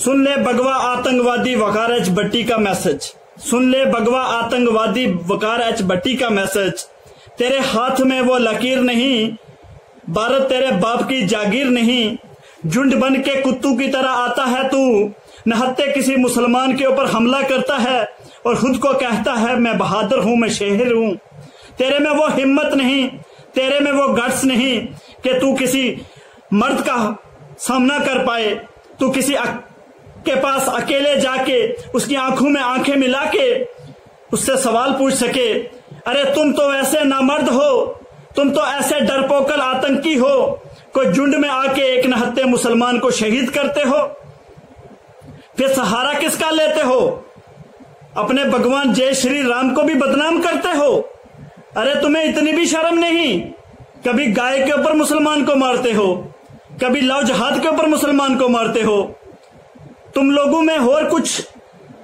सुन ले बगवा आतंकवादी वकार एच भट्टी का मैसेज। सुन ले बगवा आतंकवादी वकार एच भट्टी का मैसेज। तेरे हाथ में वो लकीर नहीं, भारत तेरे बाप की जागीर नहीं। झुंड बन के कुत्तू की तरह आता है तू नहत्ते किसी मुसलमान के ऊपर हमला करता है और खुद को कहता है, मैं बहादुर हूँ, मैं शेर हूँ। तेरे में वो हिम्मत नहीं, तेरे में वो गट्स नहीं कि तू किसी मर्द का सामना कर पाए, तू किसी के पास अकेले जाके, उसकी आँखों में आँखें मिला के उससे सवाल पूछ सके, अरे, तुम तो ऐसे नामर्द हो, तुम तो ऐसे डरपोकल आतंकी हो, कोई झुंड में आके एक नहत्ते मुसलमान को शहीद करते हो? फिर सहारा किसका लेते हो? अपने भगवान जय श्री राम को भी बदनाम करते हो? अरे, तुम्हें इतनी भी शर्म नहीं, कभी गाय के ऊपर मुसलमान को मारते हो, कभी लव जहाद के ऊपर मुसलमान को मारते हो तुम लोगों में और कुछ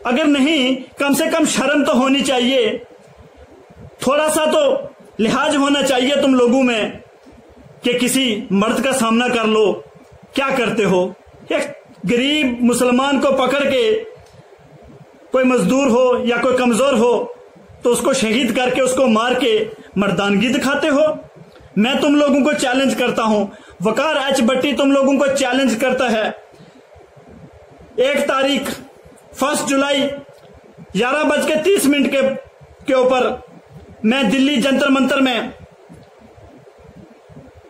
अगर नहीं, कम से कम शर्म तो होनी चाहिए। थोड़ा सा तो लिहाज होना चाहिए तुम लोगों में कि किसी मर्द का सामना कर लो। क्या करते हो? एक गरीब मुसलमान को पकड़ के कोई मजदूर हो या कोई कमज़ोर हो तो उसको शहीद करके, उसको मार के मर्दानगी दिखाते हो। मैं तुम लोगों को चैलेंज करता हूँ। वकार एच बट्टी तुम लोगों को चैलेंज करता है। एक तारीख, फ़र्स्ट जुलाई, ग्यारह बज के तीस मिनट के के ऊपर मैं दिल्ली जंतर मंतर में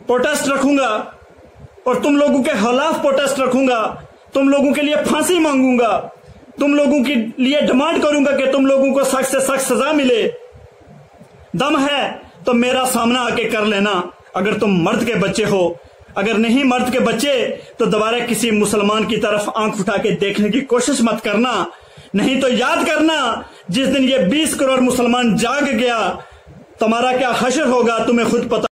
प्रोटेस्ट रखूँगा और तुम लोगों के खिलाफ प्रोटेस्ट रखूँगा। तुम लोगों के लिए फांसी मांगूँगा। तुम लोगों के लिए डिमांड करूँगा कि तुम लोगों को सख्त से सख्त सजा मिले। दम है तो मेरा सामना आके कर लेना। अगर तुम मर्द के बच्चे हो अगर नहीं मर्द के बच्चे तो दोबारा किसी मुसलमान की तरफ़ आँख उठा के देखने की कोशिश मत करना। नहीं तो याद करना, जिस दिन ये 20 करोड़ मुसलमान जाग गया, तुम्हारा क्या हशर होगा, तुम्हें खुद पता